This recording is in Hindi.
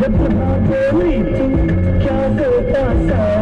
जब हाँ क्या करता सा